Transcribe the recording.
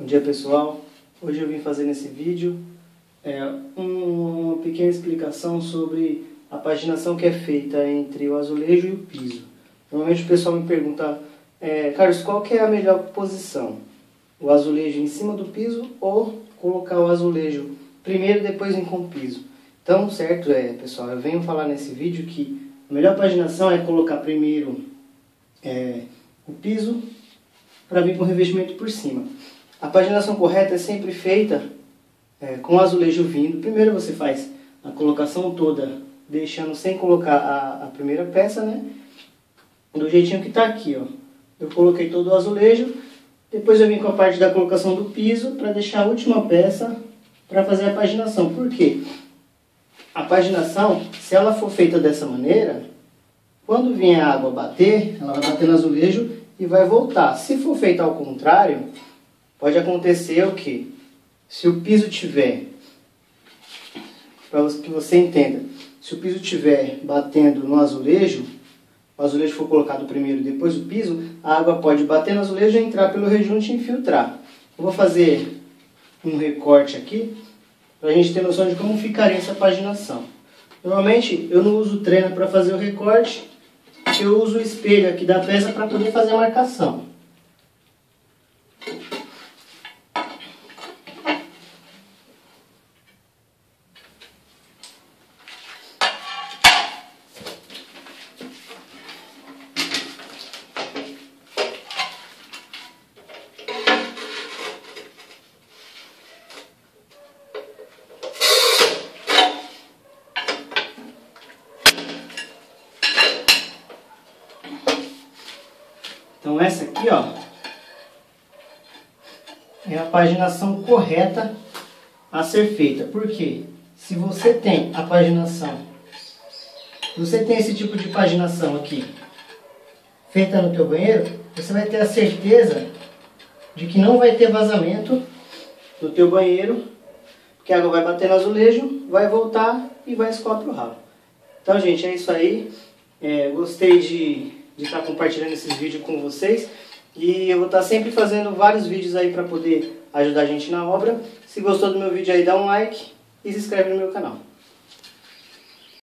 Bom dia pessoal, hoje eu vim fazer nesse vídeo é, uma pequena explicação sobre a paginação que é feita entre o azulejo e o piso. Normalmente o pessoal me pergunta, é, Carlos, qual que é a melhor posição? O azulejo em cima do piso ou colocar o azulejo primeiro depois vir com o piso? Então, certo é, pessoal, eu venho falar nesse vídeo que a melhor paginação é colocar primeiro é, o piso para vir com o revestimento por cima. A paginação correta é sempre feita é, com o azulejo vindo. Primeiro você faz a colocação toda, deixando sem colocar a, a primeira peça, né? Do jeitinho que está aqui, ó. Eu coloquei todo o azulejo, depois eu vim com a parte da colocação do piso para deixar a última peça para fazer a paginação. Por quê? A paginação, se ela for feita dessa maneira, quando vier a água bater, ela vai bater no azulejo e vai voltar. Se for feita ao contrário, pode acontecer o que? Se o piso tiver, para que você entenda, se o piso tiver batendo no azulejo, o azulejo for colocado primeiro depois o piso, a água pode bater no azulejo, entrar pelo rejunte e infiltrar. Eu vou fazer um recorte aqui, para a gente ter noção de como ficaria essa paginação. Normalmente eu não uso treina para fazer o recorte, eu uso o espelho aqui da peça para poder fazer a marcação. Então essa aqui, ó, é a paginação correta a ser feita. Por quê? Se você tem a paginação, você tem esse tipo de paginação aqui, feita no teu banheiro, você vai ter a certeza de que não vai ter vazamento no teu banheiro, porque a água vai bater no azulejo, vai voltar e vai escoar para o ralo. Então, gente, é isso aí. É, gostei de de estar compartilhando esses vídeos com vocês. E eu vou estar sempre fazendo vários vídeos aí para poder ajudar a gente na obra. Se gostou do meu vídeo aí, dá um like e se inscreve no meu canal.